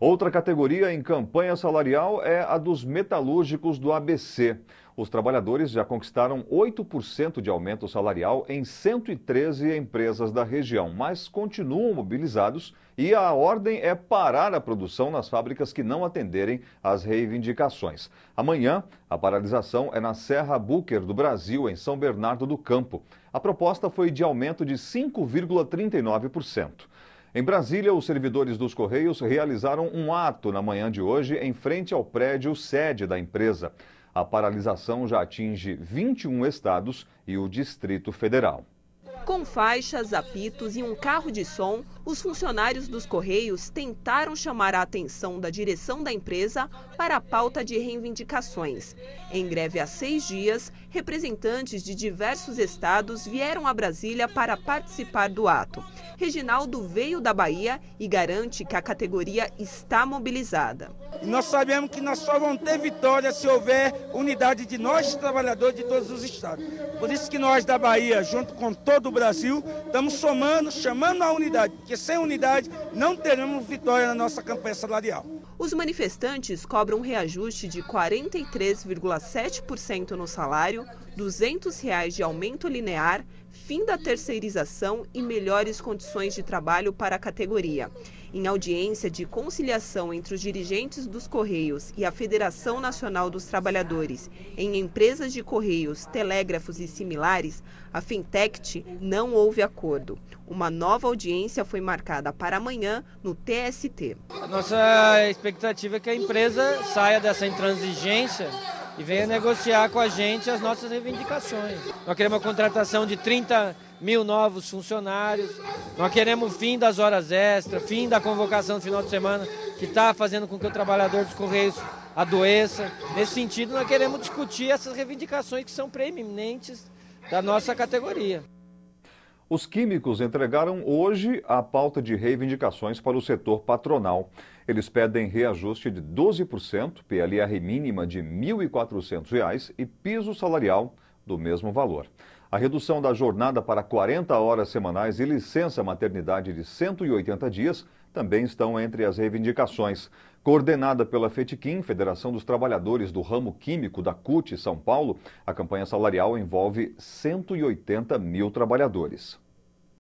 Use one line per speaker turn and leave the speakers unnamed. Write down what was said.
Outra categoria em campanha salarial é a dos metalúrgicos do ABC. Os trabalhadores já conquistaram 8% de aumento salarial em 113 empresas da região, mas continuam mobilizados e a ordem é parar a produção nas fábricas que não atenderem às reivindicações. Amanhã, a paralisação é na Serra Booker do Brasil, em São Bernardo do Campo. A proposta foi de aumento de 5,39%. Em Brasília, os servidores dos Correios realizaram um ato na manhã de hoje em frente ao prédio sede da empresa. A paralisação já atinge 21 estados e o Distrito Federal.
Com faixas, apitos e um carro de som, os funcionários dos Correios tentaram chamar a atenção da direção da empresa para a pauta de reivindicações. Em greve há seis dias, representantes de diversos estados vieram a Brasília para participar do ato. Reginaldo veio da Bahia e garante que a categoria está mobilizada.
Nós sabemos que nós só vamos ter vitória se houver unidade de nós, trabalhadores de todos os estados. Por isso que nós da Bahia, junto com todo o Brasil, estamos somando, chamando a unidade, porque sem unidade não teremos vitória na nossa campanha salarial.
Os manifestantes cobram um reajuste de 43,7% no salário, 200 reais de aumento linear, fim da terceirização e melhores condições de trabalho para a categoria. Em audiência de conciliação entre os dirigentes dos Correios e a Federação Nacional dos Trabalhadores em empresas de Correios, telégrafos e similares, a Fintect não houve acordo. Uma nova audiência foi marcada para amanhã no TST.
A nossa expectativa é que a empresa saia dessa intransigência e venha negociar com a gente as nossas reivindicações. Nós queremos a contratação de 30 mil novos funcionários, nós queremos o fim das horas extras, fim da convocação no final de semana, que está fazendo com que o trabalhador dos Correios adoeça. Nesse sentido, nós queremos discutir essas reivindicações que são preeminentes da nossa categoria.
Os químicos entregaram hoje a pauta de reivindicações para o setor patronal. Eles pedem reajuste de 12%, PLR mínima de R$ 1.400 e piso salarial do mesmo valor. A redução da jornada para 40 horas semanais e licença maternidade de 180 dias também estão entre as reivindicações. Coordenada pela FETIQUIM, Federação dos Trabalhadores do Ramo Químico da CUT São Paulo, a campanha salarial envolve 180 mil trabalhadores.